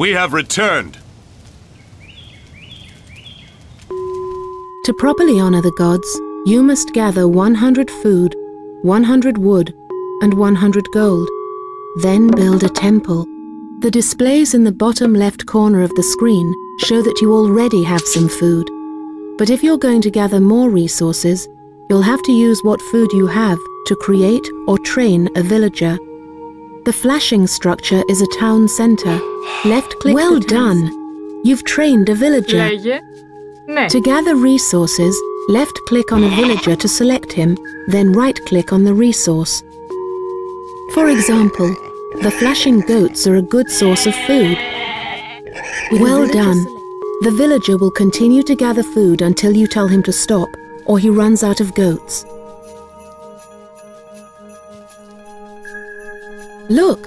We have returned. To properly honor the gods, you must gather 100 food, 100 wood, and 100 gold. Then build a temple. The displays in the bottom left corner of the screen show that you already have some food. But if you're going to gather more resources, you'll have to use what food you have to create or train a villager. The flashing structure is a town centre. Left click Well done. You've trained a villager. To gather resources, left click on a villager to select him, then right click on the resource. For example, the flashing goats are a good source of food. Well done. The villager will continue to gather food until you tell him to stop or he runs out of goats. Look,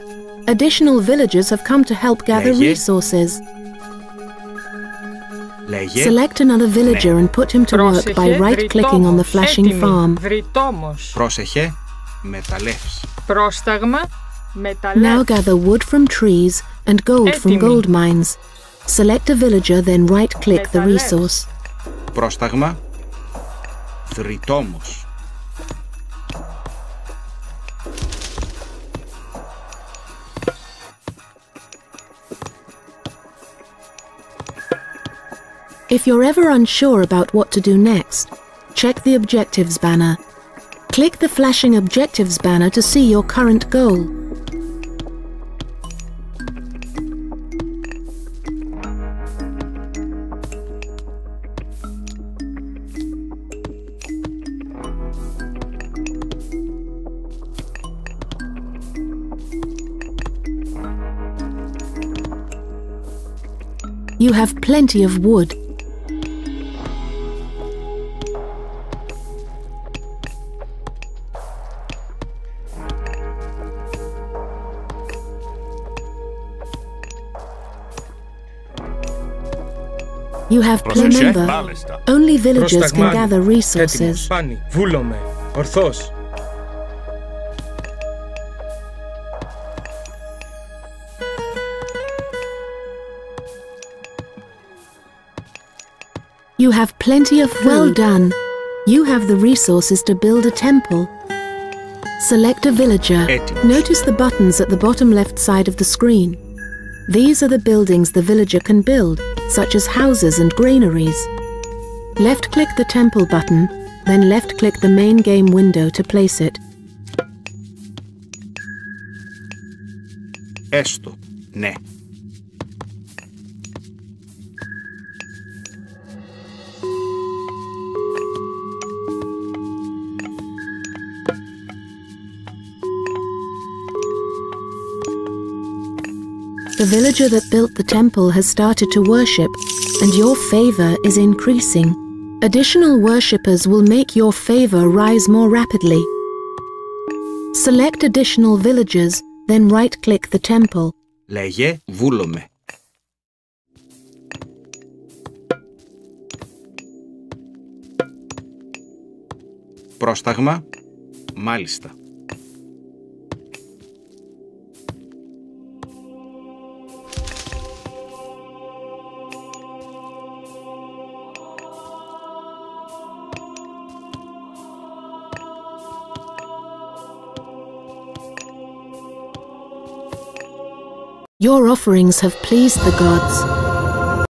additional villagers have come to help gather Λέγε. resources. Λέγε. Select another villager and put him to work by Πρόσεχε, right-clicking on the δρυτόμος. flashing Έτοιμη. farm. Δρυτόμος. Πρόσεχε. Μεταλλεύς. Πρόσταγμα. Now Μεταλλεύς. gather wood from trees and gold from Έτοιμη. gold mines. Select a villager, then right-click the Μεταλλεύς. resource. Πρόσταγμα. Δρυτόμος. If you're ever unsure about what to do next, check the Objectives banner. Click the flashing Objectives banner to see your current goal. You have plenty of wood. You have Plemember. Only villagers can gather resources. You have plenty of food. Well done. You have the resources to build a temple. Select a villager. Notice the buttons at the bottom left side of the screen. These are the buildings the villager can build such as houses and granaries. Left-click the temple button, then left-click the main game window to place it. Έστω. Ναι. The villager that built the temple has started to worship, and your favor is increasing. Additional worshippers will make your favor rise more rapidly. Select additional villagers, then right-click the temple. Λέγε. Βούλομαι. Πρόσταγμα. Μάλιστα. Your offerings have pleased the gods.